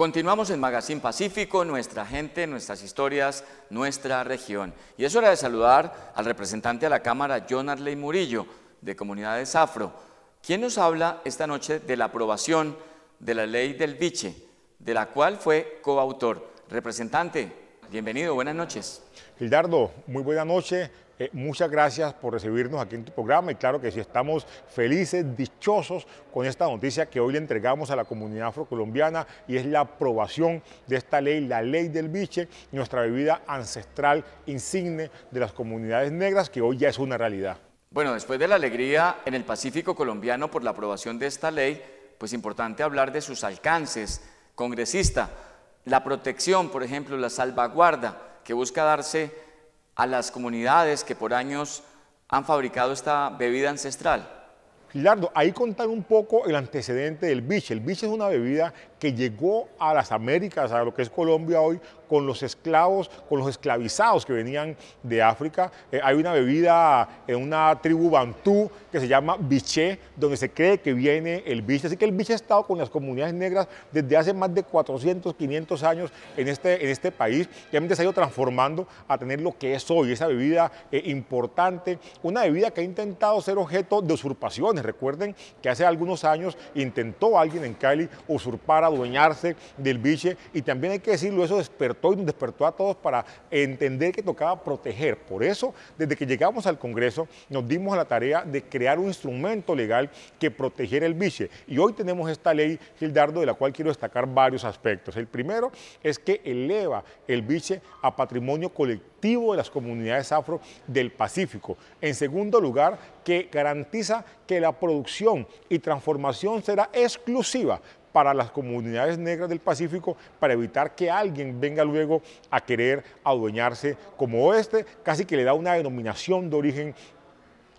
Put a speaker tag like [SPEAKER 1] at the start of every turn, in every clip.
[SPEAKER 1] Continuamos en Magazine Pacífico, nuestra gente, nuestras historias, nuestra región. Y es hora de saludar al representante de la Cámara, John Arley Murillo, de Comunidades Afro, quien nos habla esta noche de la aprobación de la ley del biche, de la cual fue coautor. Representante, bienvenido, buenas noches.
[SPEAKER 2] Gildardo, muy buena noche. Eh, muchas gracias por recibirnos aquí en tu programa y claro que sí estamos felices, dichosos con esta noticia que hoy le entregamos a la comunidad afrocolombiana y es la aprobación de esta ley, la ley del biche, nuestra bebida ancestral insigne de las comunidades negras que hoy ya es una realidad.
[SPEAKER 1] Bueno, después de la alegría en el Pacífico colombiano por la aprobación de esta ley, pues importante hablar de sus alcances. Congresista, la protección, por ejemplo, la salvaguarda que busca darse a las comunidades que por años han fabricado esta bebida ancestral?
[SPEAKER 2] Gilardo, ahí contar un poco el antecedente del biche. El biche es una bebida que llegó a las Américas, a lo que es Colombia hoy, con los esclavos, con los esclavizados que venían de África. Eh, hay una bebida en una tribu bantú que se llama biche, donde se cree que viene el biche. Así que el biche ha estado con las comunidades negras desde hace más de 400, 500 años en este, en este país. Y realmente se ha ido transformando a tener lo que es hoy, esa bebida eh, importante, una bebida que ha intentado ser objeto de usurpaciones. Recuerden que hace algunos años intentó alguien en Cali usurpar, adueñarse del biche y también hay que decirlo, eso despertó y nos despertó a todos para entender que tocaba proteger. Por eso, desde que llegamos al Congreso, nos dimos a la tarea de crear un instrumento legal que protegiera el biche. Y hoy tenemos esta ley, Gildardo, de la cual quiero destacar varios aspectos. El primero es que eleva el biche a patrimonio colectivo de las comunidades afro del Pacífico. En segundo lugar, que garantiza que la producción y transformación será exclusiva para las comunidades negras del Pacífico para evitar que alguien venga luego a querer adueñarse como este, casi que le da una denominación de origen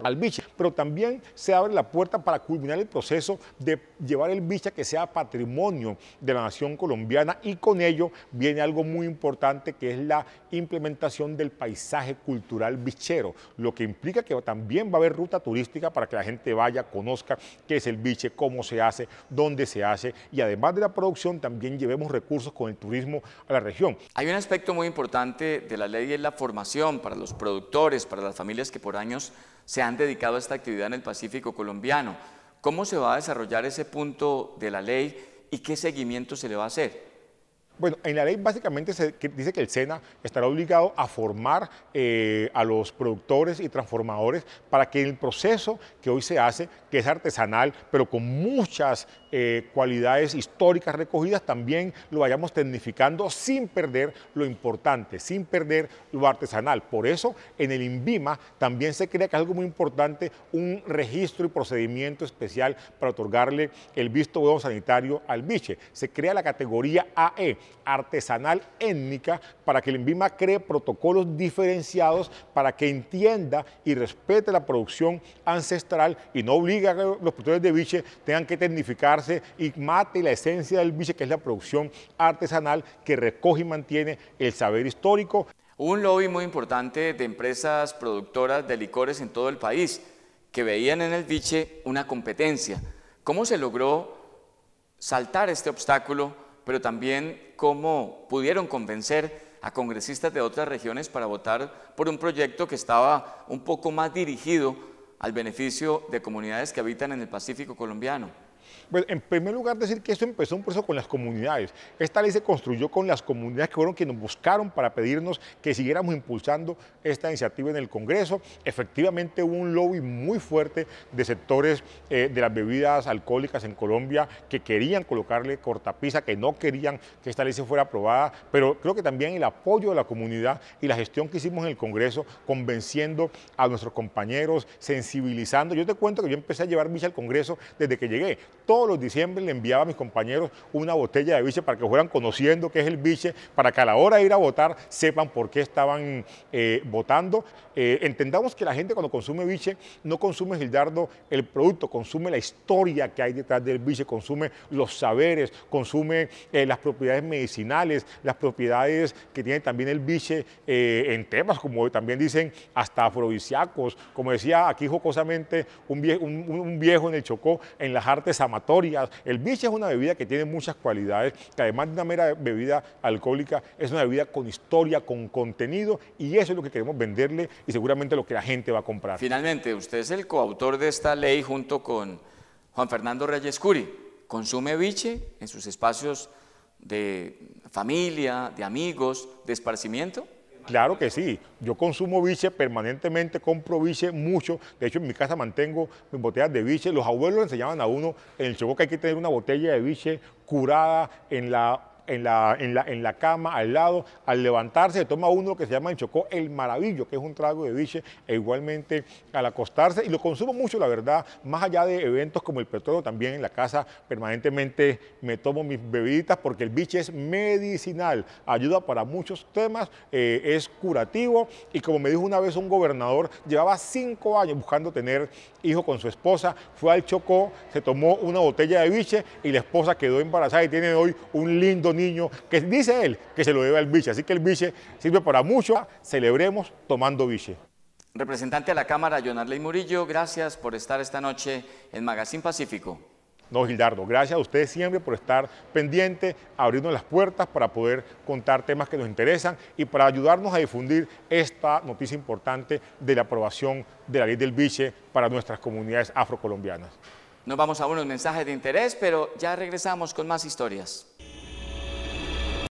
[SPEAKER 2] al biche, pero también se abre la puerta para culminar el proceso de llevar el biche que sea patrimonio de la nación colombiana y con ello viene algo muy importante que es la implementación del paisaje cultural bichero, lo que implica que también va a haber ruta turística para que la gente vaya, conozca qué es el biche, cómo se hace, dónde se hace y además de la producción también llevemos recursos con el turismo a la región.
[SPEAKER 1] Hay un aspecto muy importante de la ley y es la formación para los productores, para las familias que por años se han dedicado a esta actividad en el Pacífico colombiano. ¿Cómo se va a desarrollar ese punto de la ley y qué seguimiento se le va a hacer?
[SPEAKER 2] Bueno, en la ley básicamente se dice que el SENA estará obligado a formar eh, a los productores y transformadores para que el proceso que hoy se hace, que es artesanal, pero con muchas eh, cualidades históricas recogidas, también lo vayamos tecnificando sin perder lo importante, sin perder lo artesanal. Por eso, en el INVIMA también se crea que es algo muy importante, un registro y procedimiento especial para otorgarle el visto bueno sanitario al biche. Se crea la categoría AE, artesanal étnica para que el INVIMA cree protocolos diferenciados para que entienda y respete la producción ancestral y no obligue a que los productores de biche tengan que tecnificarse y mate la esencia del biche, que es la producción artesanal que recoge y mantiene el saber histórico.
[SPEAKER 1] Un lobby muy importante de empresas productoras de licores en todo el país que veían en el biche una competencia. ¿Cómo se logró saltar este obstáculo pero también cómo pudieron convencer a congresistas de otras regiones para votar por un proyecto que estaba un poco más dirigido al beneficio de comunidades que habitan en el Pacífico colombiano.
[SPEAKER 2] Bueno, en primer lugar decir que esto empezó un proceso con las comunidades. Esta ley se construyó con las comunidades que fueron quienes buscaron para pedirnos que siguiéramos impulsando esta iniciativa en el Congreso. Efectivamente hubo un lobby muy fuerte de sectores eh, de las bebidas alcohólicas en Colombia que querían colocarle cortapisa, que no querían que esta ley se fuera aprobada, pero creo que también el apoyo de la comunidad y la gestión que hicimos en el Congreso, convenciendo a nuestros compañeros, sensibilizando. Yo te cuento que yo empecé a llevar biche al Congreso desde que llegué todos los diciembre le enviaba a mis compañeros una botella de biche para que fueran conociendo qué es el biche, para que a la hora de ir a votar sepan por qué estaban eh, votando. Eh, entendamos que la gente cuando consume biche no consume, Gildardo, el producto, consume la historia que hay detrás del biche, consume los saberes, consume eh, las propiedades medicinales, las propiedades que tiene también el biche en temas como también dicen hasta afrodisíacos, como decía aquí jocosamente un viejo, en el Chocó, en las artes amatorias El biche es una bebida que tiene muchas cualidades, que además de una mera bebida alcohólica, es una bebida con historia, con contenido, y eso es lo que queremos venderle y seguramente lo que la gente va a comprar.
[SPEAKER 1] Finalmente, usted es el coautor de esta ley junto con Juan Fernando Reyes Curi. ¿Consume biche en sus espacios de familia, de amigos, de esparcimiento?
[SPEAKER 2] Claro que sí, yo consumo biche permanentemente, compro biche mucho, de hecho en mi casa mantengo mis botellas de biche, los abuelos enseñaban a uno en el Chocó que hay que tener una botella de biche curada en la en la, en, la, en la cama, al lado, al levantarse, se toma uno que se llama en Chocó el maravillo, que es un trago de biche, e igualmente al acostarse, y lo consumo mucho, la verdad, más allá de eventos como el petróleo, también en la casa permanentemente me tomo mis bebiditas porque el biche es medicinal, ayuda para muchos temas, eh, es curativo, y como me dijo una vez un gobernador, llevaba cinco años buscando tener hijo con su esposa, fue al Chocó, se tomó una botella de biche y la esposa quedó embarazada y tiene hoy un lindo niño que dice él que se lo debe al biche. Así que el biche sirve para mucho. Celebremos tomando biche.
[SPEAKER 1] Representante de la Cámara, Jonarley Murillo, gracias por estar esta noche en Magazine Pacífico.
[SPEAKER 2] No, Gildardo, gracias a ustedes siempre por estar pendiente, abrirnos las puertas para poder contar temas que nos interesan y para ayudarnos a difundir esta noticia importante de la aprobación de la ley del biche para nuestras comunidades afrocolombianas.
[SPEAKER 1] Nos vamos a unos mensajes de interés, pero ya regresamos con más historias.